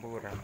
Tambora.